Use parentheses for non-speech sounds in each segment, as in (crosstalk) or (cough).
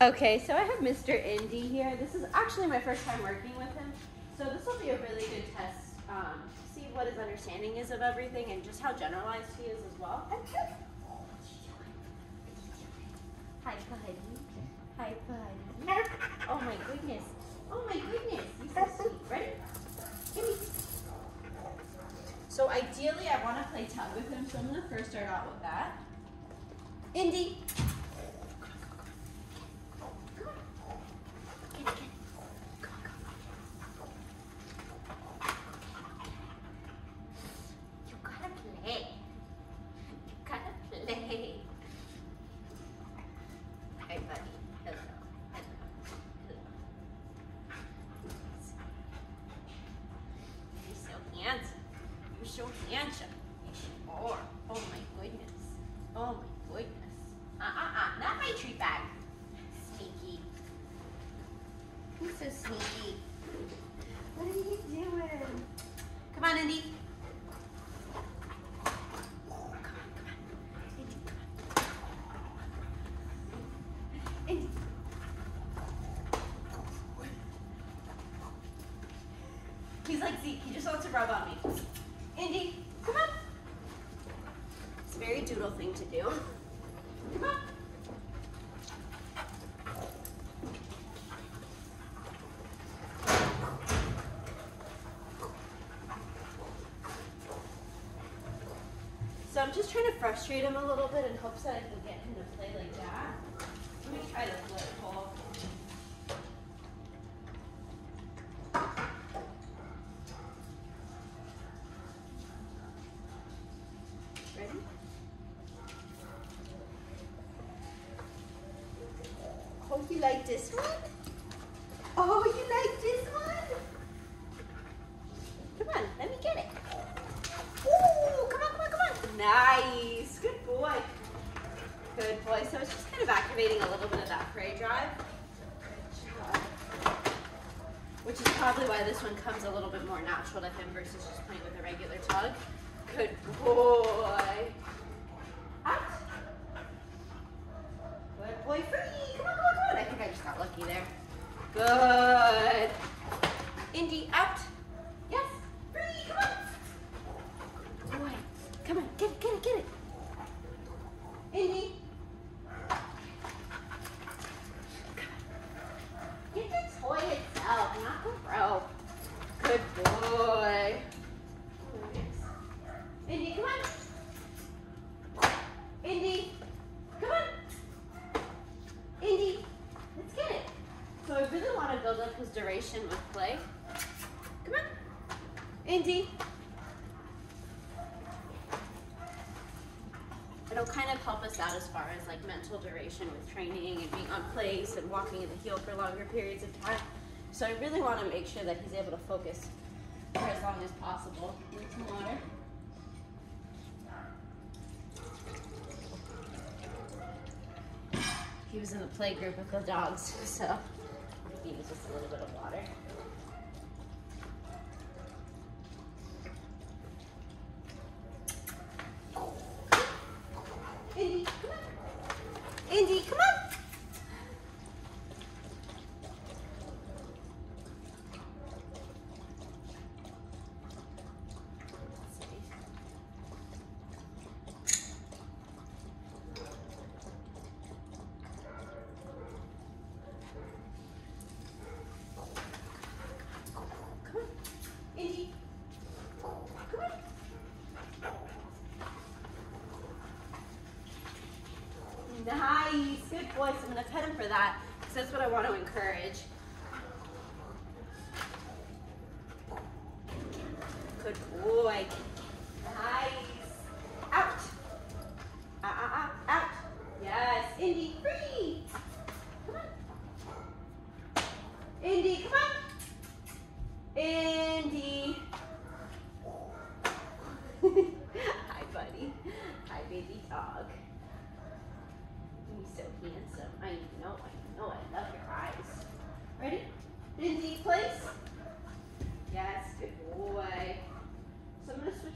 Okay, so I have Mr. Indy here. This is actually my first time working with him. So this will be a really good test um, to see what his understanding is of everything and just how generalized he is as well. Hi, buddy. Hi, buddy. Oh my goodness. Oh my goodness. He's so sweet. Ready? Gimme. So ideally, I want to play tug with him, so I'm going to first start out with that. Indy. You gotta play. You gotta play. Hey, buddy. Hello. Hello. Hello. You're so handsome. You're so handsome. Yes, you are. Oh my goodness. Oh my goodness. Uh-uh-uh. Not my treat bag. Sneaky. He's so sneaky. What are you doing? Come on, Indy. Come on, come on. Indy, come on. Indy. He's like Zeke. He just wants to rub on me. Indy, come on. It's a very doodle thing to do. Come on. So I'm just trying to frustrate him a little bit in hopes that I can get him to play like that. Let me try this flip you like this one? Oh, you like this one? Come on, let me get it. Ooh, come on, come on, come on. Nice. Good boy. Good boy. So it's just kind of activating a little bit of that prey drive. Which is probably why this one comes a little bit more natural to him versus just playing with a regular tug. Good boy. Out. Good boy, free. Come on, come on, come on. I think I just got lucky there. Good. Indy, out. Yes. Free, come on. Boy, come on, get it, get it, get it. Indy. Get the toy itself, not the rope. Good boy. Indy, come on. Indy, come on. Indy, let's get it. So I really want to build up his duration with play. Come on. Indy. It'll kind of help us out as far as like mental duration with training and being on place and walking in the heel for longer periods of time. So I really want to make sure that he's able to focus for as long as possible. Need some water. He was in the play group with the dogs, (laughs) so he needs just a little bit of water. Indy, come on. Indy, come on. Come on. Indy. Come on. Nice, good boy. So I'm gonna pet him for that because that's what I want to encourage. Good boy. Nice. Out. Ah, ah, ah, out. Yes, Indy, free. Come on. Indy, come on. Indy. Hi, buddy. Hi, baby dog. You're so handsome. I know, I know, I love your eyes. Ready? Indy, place. Yes, good boy. So I'm gonna switch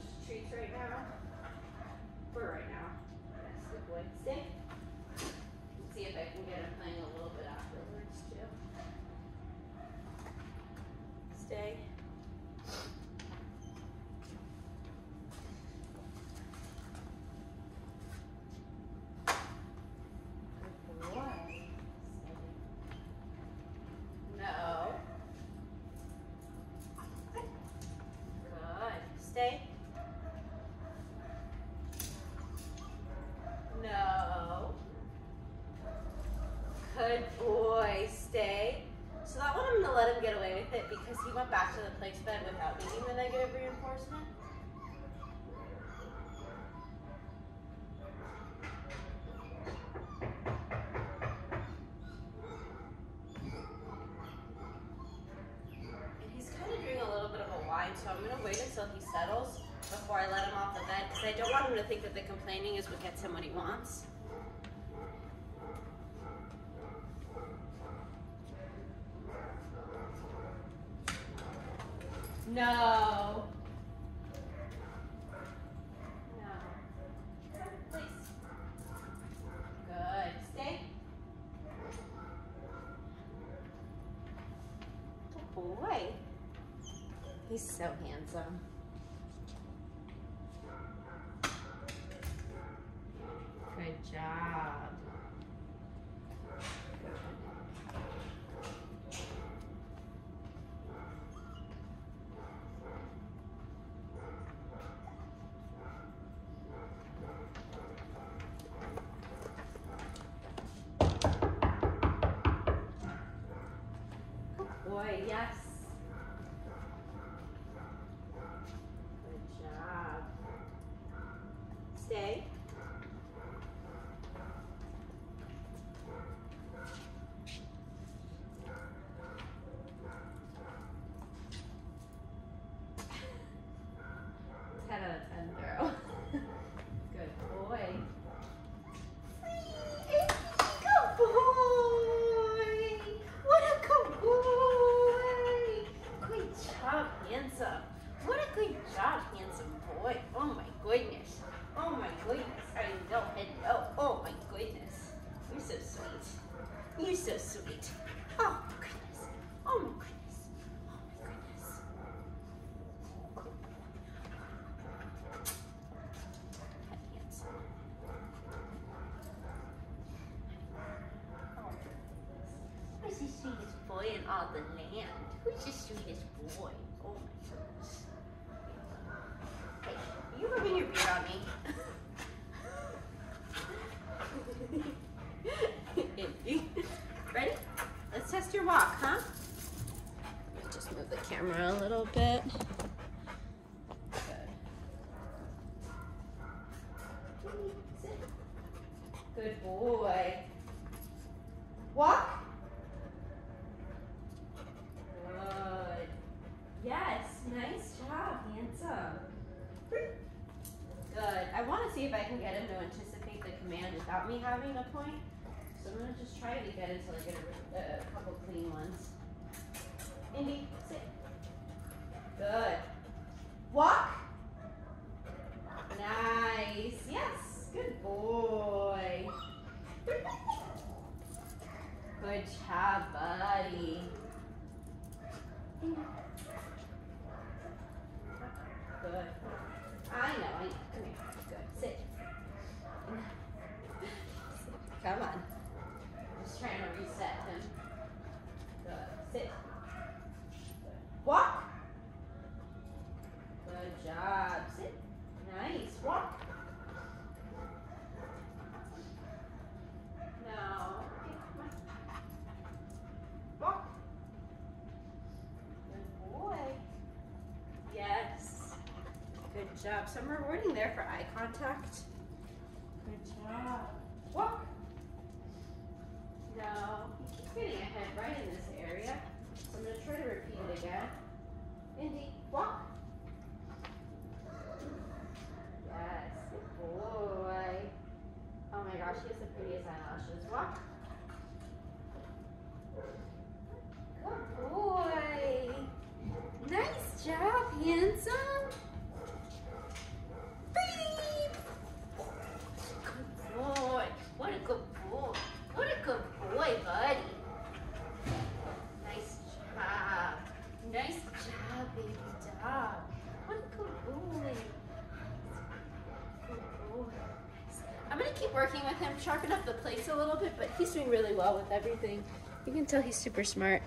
Good boy. Stay. So that one I'm gonna let him get away with it because he went back to the place bed without needing the negative reinforcement. And he's kind of doing a little bit of a whine, so I'm gonna wait until he settles before I let him off the bed because I don't want him to think that the complaining is what gets him what he wants. No. No. Please. Good. Stay. Good boy. He's so handsome. Good job. Good yes. Good job. Stay. Ten out of ten throw. Good boy. Good boy. What a good boy. Good job, handsome. What a good job, handsome boy. Oh my goodness. Oh my goodness. I know, hello. Oh my goodness. You're so sweet. You're so sweet. Oh my goodness. Oh my goodness. Oh my goodness. Handsome. Who's the sweetest boy in all the land? Who's the sweetest boy? Oh my goodness. Hey, are you rubbing your beard on me? Ready? Let's test your walk, huh? Let me just move the camera a little bit. Good. Sit. Good boy. Walk. Good. Yes, nice job, handsome. Good. I want see if I can get him to anticipate the command without me having a point. So I'm going to just try to get until I get a, a couple clean ones. Indy, sit. Good. Walk. Nice. Yes. Good boy. Good job, buddy. Good. I know, I know. Come here. Good. Sit. Come on. Just trying to reset him. Good. Sit. Good. Walk. Good job. Sit. Nice. Walk. No. Okay, come on. Walk. Good boy. Yes. Good job. Some rewarding there for eye contact. Good job. Walk. No. He keeps getting ahead right in this area. So I'm going to try to repeat it again. Indy, walk. Yes. Good boy. Oh my gosh, he has the prettiest eyelashes. Walk. Good boy. Nice job, handsome. Beep. Good boy. What a good boy. What a good boy, buddy. Nice job. Nice job, baby dog. What a good boy. Good boy. I'm gonna keep working with him, sharpen up the plates a little bit, but he's doing really well with everything. You can tell he's super smart.